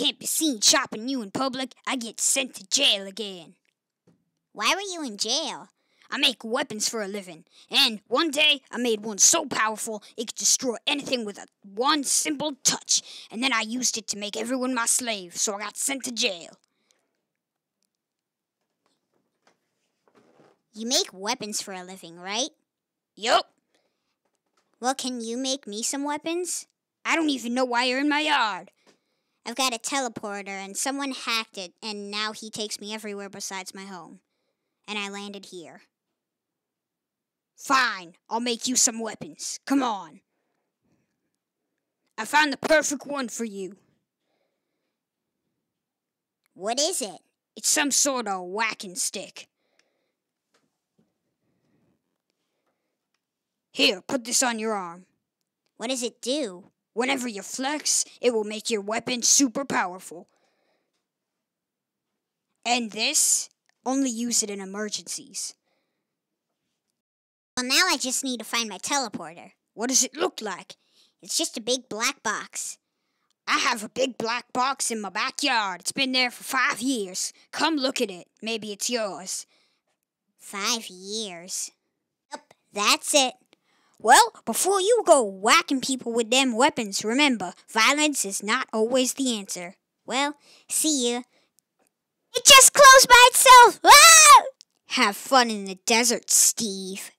can't be seen shopping you in public, I get sent to jail again. Why were you in jail? I make weapons for a living, and one day I made one so powerful it could destroy anything with a one simple touch, and then I used it to make everyone my slave, so I got sent to jail. You make weapons for a living, right? Yup. Well, can you make me some weapons? I don't even know why you're in my yard. I've got a teleporter, and someone hacked it, and now he takes me everywhere besides my home. And I landed here. Fine, I'll make you some weapons. Come on. I found the perfect one for you. What is it? It's some sort of whacking stick. Here, put this on your arm. What does it do? Whenever you flex, it will make your weapon super powerful. And this, only use it in emergencies. Well, now I just need to find my teleporter. What does it look like? It's just a big black box. I have a big black box in my backyard. It's been there for five years. Come look at it. Maybe it's yours. Five years. Yep, that's it. Well, before you go whacking people with them weapons, remember, violence is not always the answer. Well, see ya. It just closed by itself! Ah! Have fun in the desert, Steve.